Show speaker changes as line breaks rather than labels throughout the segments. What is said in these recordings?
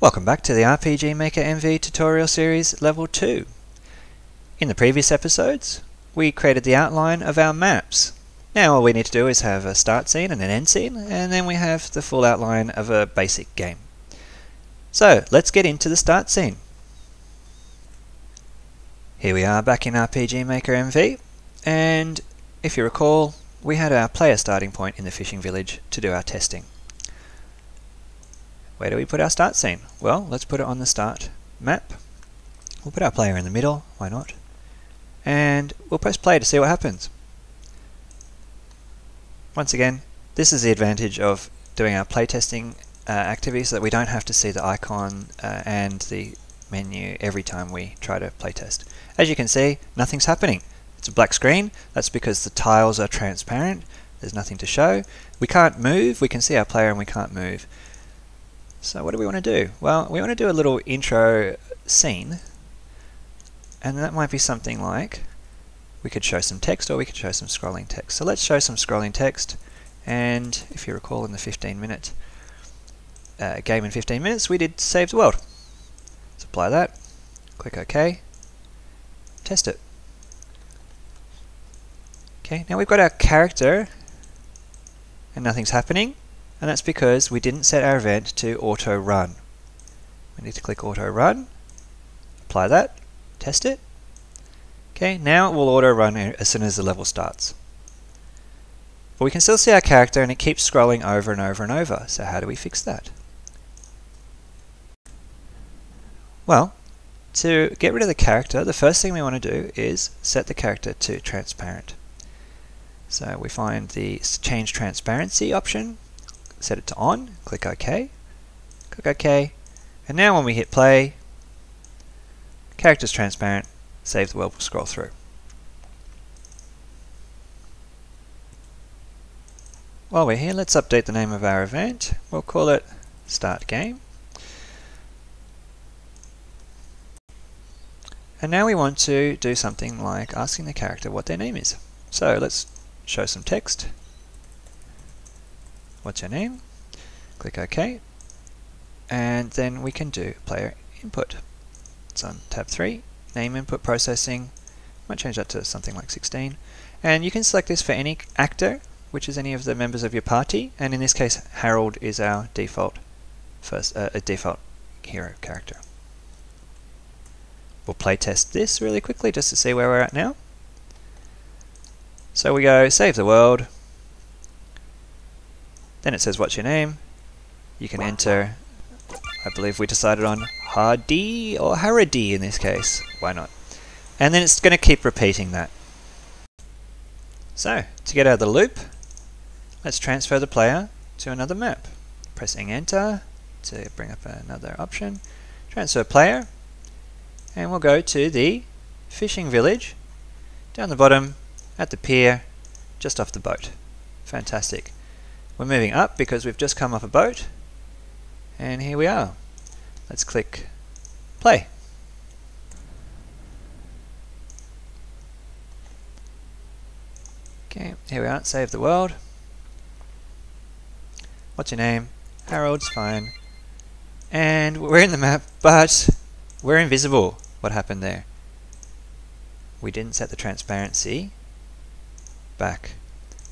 Welcome back to the RPG Maker MV tutorial series level 2. In the previous episodes, we created the outline of our maps. Now all we need to do is have a start scene and an end scene, and then we have the full outline of a basic game. So let's get into the start scene. Here we are back in RPG Maker MV, and if you recall, we had our player starting point in the fishing village to do our testing. Where do we put our start scene? Well, let's put it on the start map. We'll put our player in the middle, why not? And we'll press play to see what happens. Once again, this is the advantage of doing our playtesting uh, activities so that we don't have to see the icon uh, and the menu every time we try to playtest. As you can see, nothing's happening. It's a black screen. That's because the tiles are transparent. There's nothing to show. We can't move. We can see our player and we can't move. So what do we want to do? Well, we want to do a little intro scene, and that might be something like we could show some text or we could show some scrolling text. So let's show some scrolling text, and if you recall in the 15 minute uh, game in 15 minutes, we did save the world. Let's apply that, click OK, test it. Okay, now we've got our character, and nothing's happening and that's because we didn't set our event to auto run. We need to click auto run, apply that, test it. Okay, now it will auto run as soon as the level starts. But we can still see our character and it keeps scrolling over and over and over. So how do we fix that? Well, to get rid of the character, the first thing we want to do is set the character to transparent. So we find the change transparency option set it to on, click OK, click OK, and now when we hit play, character's transparent, save the world we'll scroll through. While we're here, let's update the name of our event. We'll call it Start Game. And now we want to do something like asking the character what their name is. So let's show some text what's your name? Click OK. And then we can do player input. It's on tab 3, name input processing. Might change that to something like 16. And you can select this for any actor, which is any of the members of your party. And in this case, Harold is our default first uh, a default hero character. We'll play test this really quickly just to see where we're at now. So we go save the world, then it says what's your name. You can enter, I believe we decided on Hardy or Harady in this case. Why not? And then it's going to keep repeating that. So, to get out of the loop, let's transfer the player to another map. Pressing enter to bring up another option. Transfer player, and we'll go to the fishing village down the bottom at the pier just off the boat. Fantastic. We're moving up because we've just come off a boat. And here we are. Let's click play. Okay, here we are, save the world. What's your name? Harold's fine. And we're in the map, but we're invisible. What happened there? We didn't set the transparency back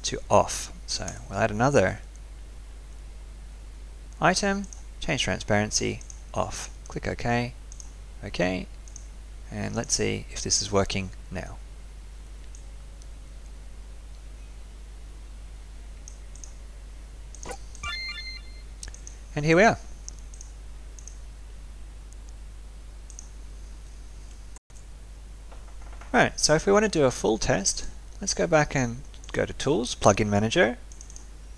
to off. So we'll add another item, change transparency, off. Click OK, OK, and let's see if this is working now. And here we are. Right, so if we want to do a full test, let's go back and go to Tools, Plugin Manager,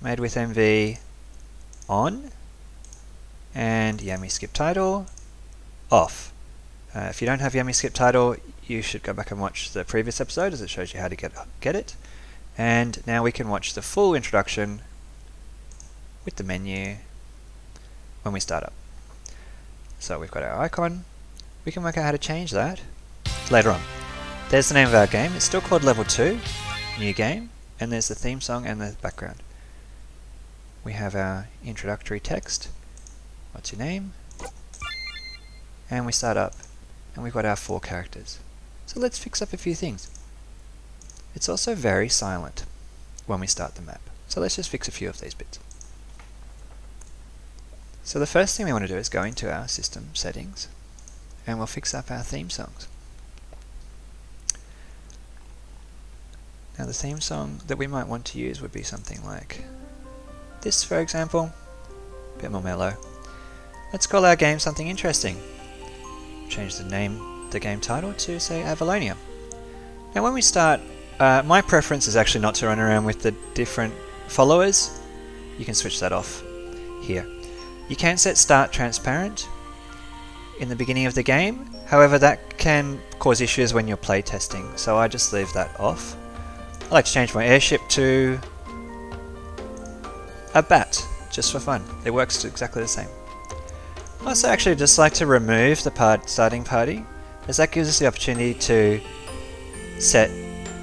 Made with MV on, and Yami Skip Title off. Uh, if you don't have Yami Skip Title, you should go back and watch the previous episode as it shows you how to get, get it. And now we can watch the full introduction with the menu when we start up. So we've got our icon. We can work out how to change that later on. There's the name of our game. It's still called Level 2, New Game and there's the theme song and the background. We have our introductory text. What's your name? and we start up and we've got our four characters. So let's fix up a few things. It's also very silent when we start the map. So let's just fix a few of these bits. So the first thing we want to do is go into our system settings and we'll fix up our theme songs. Now the theme song that we might want to use would be something like this for example, a bit more mellow. Let's call our game something interesting. Change the name, the game title to say Avalonia. Now when we start, uh, my preference is actually not to run around with the different followers. You can switch that off here. You can set start transparent in the beginning of the game, however that can cause issues when you're playtesting, so I just leave that off. I like to change my airship to a bat, just for fun. It works exactly the same. I also actually just like to remove the part starting party, as that gives us the opportunity to set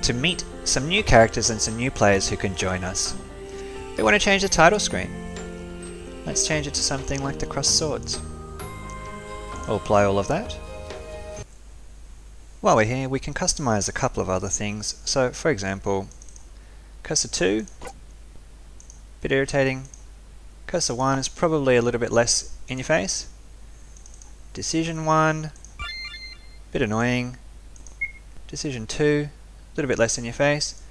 to meet some new characters and some new players who can join us. We want to change the title screen. Let's change it to something like the Cross swords. We'll apply all of that. While we're here, we can customize a couple of other things. So, for example, cursor 2 bit irritating. Cursor 1 is probably a little bit less in your face. Decision 1, bit annoying. Decision 2, a little bit less in your face.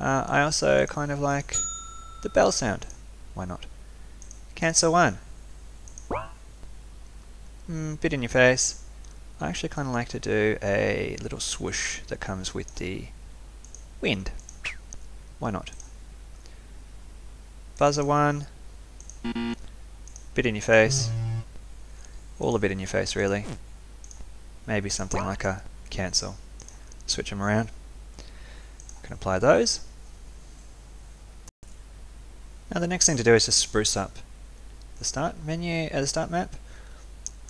Uh, I also kind of like the bell sound. Why not? Cancel 1. Mm, bit in your face. I actually kind of like to do a little swoosh that comes with the wind. Why not? Buzzer one. Bit in your face. All a bit in your face, really. Maybe something like a cancel. Switch them around. Can apply those. Now the next thing to do is to spruce up the start menu, uh, the start map.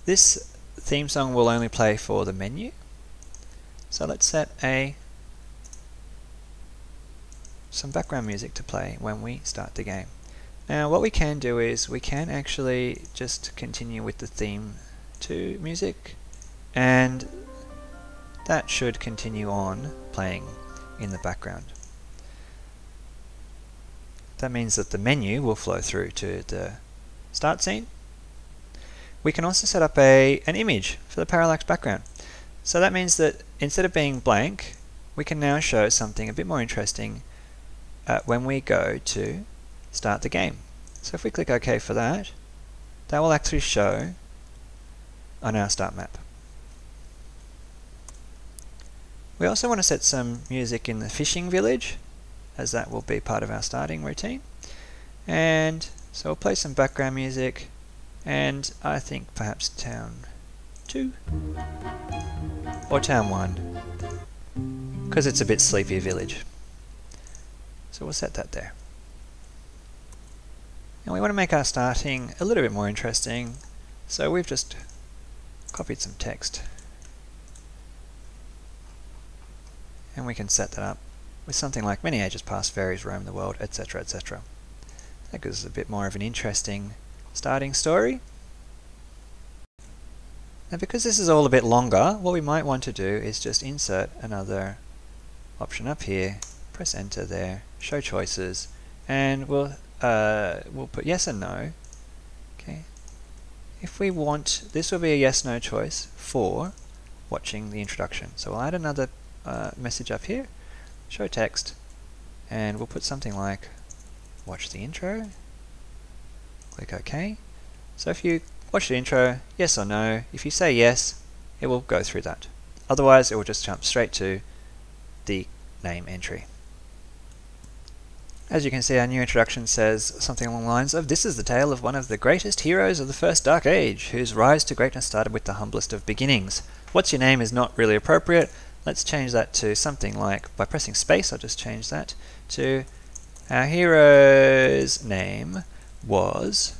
This theme song will only play for the menu. So let's set a some background music to play when we start the game. Now what we can do is we can actually just continue with the theme to music and that should continue on playing in the background. That means that the menu will flow through to the start scene. We can also set up a an image for the parallax background. So that means that instead of being blank, we can now show something a bit more interesting uh, when we go to start the game. So if we click OK for that, that will actually show on our start map. We also want to set some music in the fishing village, as that will be part of our starting routine. And so we'll play some background music, and I think perhaps town 2 or town 1, because it's a bit sleepy village. So we'll set that there. And we want to make our starting a little bit more interesting, so we've just copied some text. And we can set that up with something like many ages past fairies roam the world, etc, etc. That gives us a bit more of an interesting starting story. Now because this is all a bit longer, what we might want to do is just insert another option up here, press enter there, show choices, and we'll uh, we'll put yes and no. Okay. If we want, this will be a yes no choice for watching the introduction. So we'll add another uh, message up here, show text, and we'll put something like watch the intro, click OK. So if you watch the intro, yes or no, if you say yes, it will go through that. Otherwise, it will just jump straight to the name entry. As you can see, our new introduction says something along the lines of, This is the tale of one of the greatest heroes of the First Dark Age, whose rise to greatness started with the humblest of beginnings. What's your name is not really appropriate. Let's change that to something like, by pressing space, I'll just change that to, our hero's name was,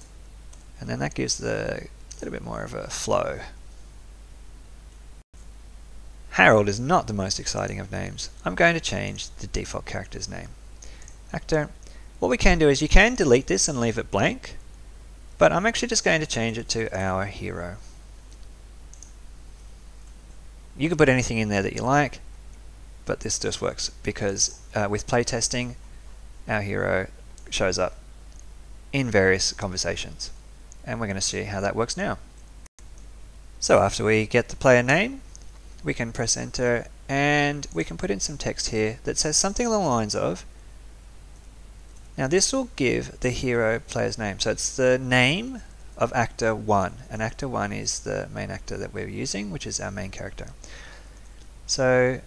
and then that gives the a little bit more of a flow. Harold is not the most exciting of names. I'm going to change the default character's name actor. What we can do is you can delete this and leave it blank, but I'm actually just going to change it to our hero. You could put anything in there that you like, but this just works because uh, with playtesting, our hero shows up in various conversations. And we're going to see how that works now. So after we get the player name, we can press enter and we can put in some text here that says something along the lines of now this will give the hero player's name. So it's the name of actor 1 and actor 1 is the main actor that we're using which is our main character. So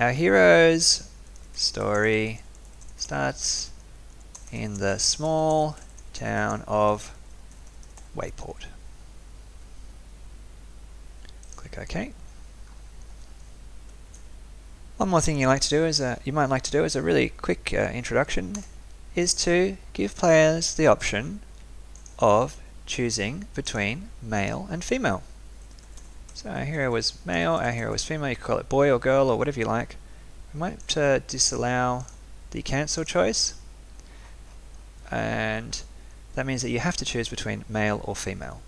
our hero's story starts in the small town of Wayport. Click OK. One more thing you like to do is a, you might like to do as a really quick uh, introduction is to give players the option of choosing between male and female. So our hero was male, our hero was female, you call it boy or girl or whatever you like. We might uh, disallow the cancel choice and that means that you have to choose between male or female.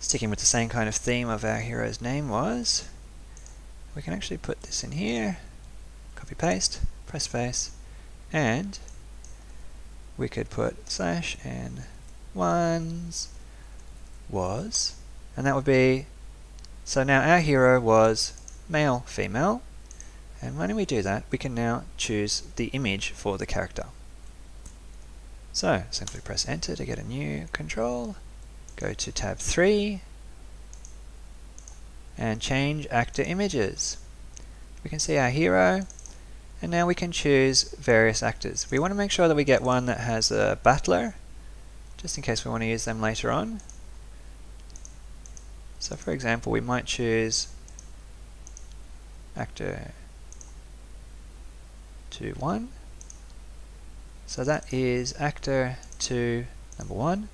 Sticking with the same kind of theme of our hero's name was, we can actually put this in here, copy paste, press space, and we could put slash and ones was, and that would be, so now our hero was male, female, and when we do that, we can now choose the image for the character. So, simply press enter to get a new control, go to tab 3, and change actor images. We can see our hero, and now we can choose various actors. We want to make sure that we get one that has a battler, just in case we want to use them later on. So for example, we might choose actor 2, 1. So that is actor 2, number 1.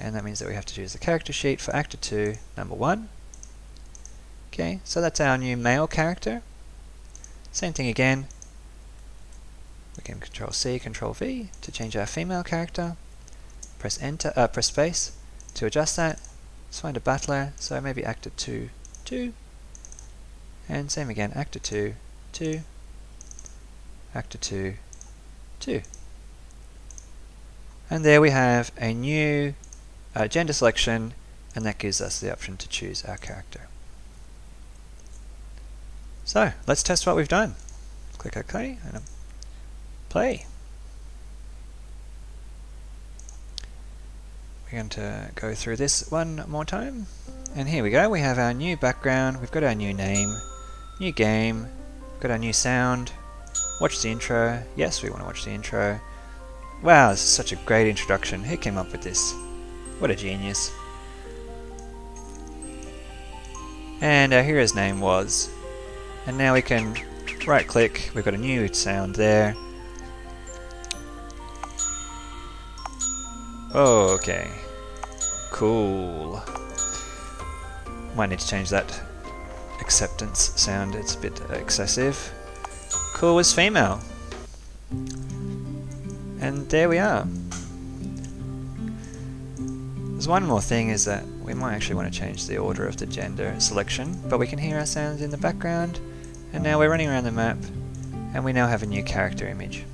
And that means that we have to choose the character sheet for actor 2, number 1. Okay, so that's our new male character. Same thing again. We can control C, control V to change our female character. Press enter, uh, press space to adjust that. Let's find a battler, so maybe actor 2, 2. And same again, actor 2, 2 actor 2, 2. And there we have a new uh, gender selection and that gives us the option to choose our character. So let's test what we've done. Click OK and play. We're going to go through this one more time. And here we go, we have our new background, we've got our new name, new game, we've got our new sound, Watch the intro. Yes, we want to watch the intro. Wow, this is such a great introduction. Who came up with this? What a genius. And our hero's name was. And now we can right click, we've got a new sound there. Okay. Cool. Might need to change that acceptance sound, it's a bit excessive was female. And there we are. There's one more thing is that we might actually want to change the order of the gender selection, but we can hear our sounds in the background, and now we're running around the map, and we now have a new character image.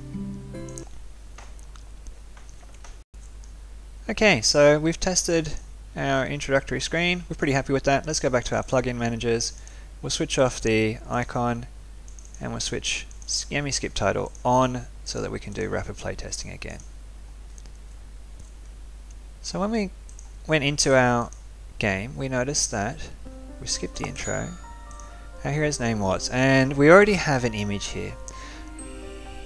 Okay, so we've tested our introductory screen. We're pretty happy with that. Let's go back to our plugin managers. We'll switch off the icon and we'll switch Yami skip title on so that we can do rapid playtesting again. So when we went into our game, we noticed that we skipped the intro. Our hero's name was, and we already have an image here.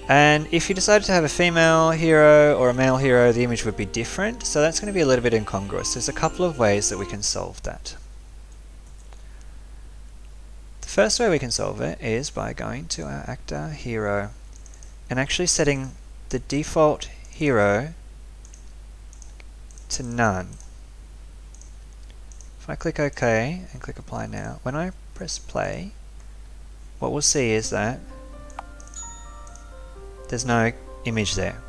And if you decided to have a female hero or a male hero, the image would be different, so that's going to be a little bit incongruous. There's a couple of ways that we can solve that. First way we can solve it is by going to our actor hero and actually setting the default hero to none. If I click OK and click apply now, when I press play, what we'll see is that there's no image there.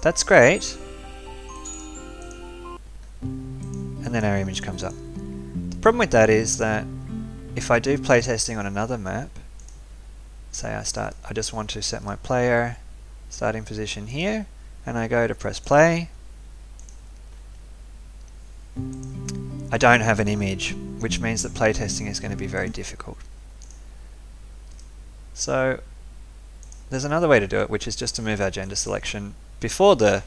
That's great. And and then our image comes up. The problem with that is that if I do playtesting on another map, say I start, I just want to set my player starting position here, and I go to press play, I don't have an image, which means that playtesting is going to be very difficult. So there's another way to do it, which is just to move our gender selection before the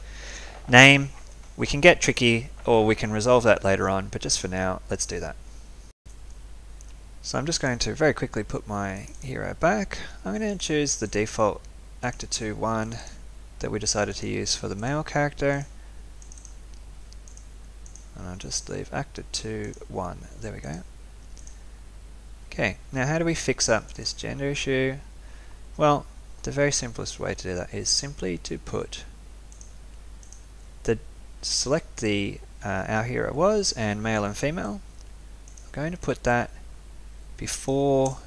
name. We can get tricky, or we can resolve that later on, but just for now, let's do that. So I'm just going to very quickly put my hero back. I'm going to choose the default Actor 2 1 that we decided to use for the male character. And I'll just leave Actor 2 1. There we go. Okay, now how do we fix up this gender issue? Well, the very simplest way to do that is simply to put the select the uh, our hero was and male and female. I'm going to put that before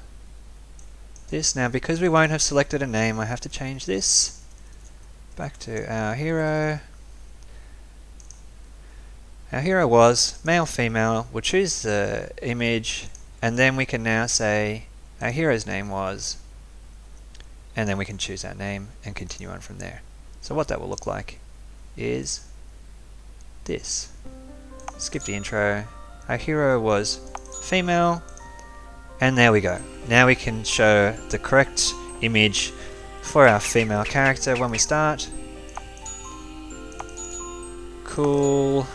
this. Now because we won't have selected a name I have to change this back to our hero. Our hero was male female. We'll choose the image and then we can now say our hero's name was, and then we can choose our name and continue on from there. So what that will look like is this. Skip the intro. Our hero was female, and there we go. Now we can show the correct image for our female character when we start. Cool.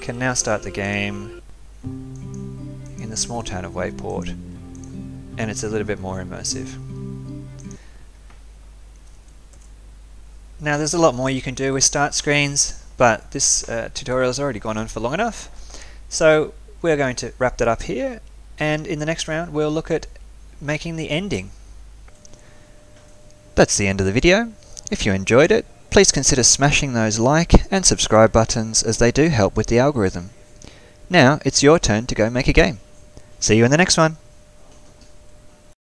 Can now start the game in the small town of Wayport, and it's a little bit more immersive. Now there's a lot more you can do with start screens, but this uh, tutorial has already gone on for long enough. So we're going to wrap that up here, and in the next round we'll look at making the ending. That's the end of the video. If you enjoyed it, please consider smashing those like and subscribe buttons as they do help with the algorithm. Now it's your turn to go make a game. See you in the next one.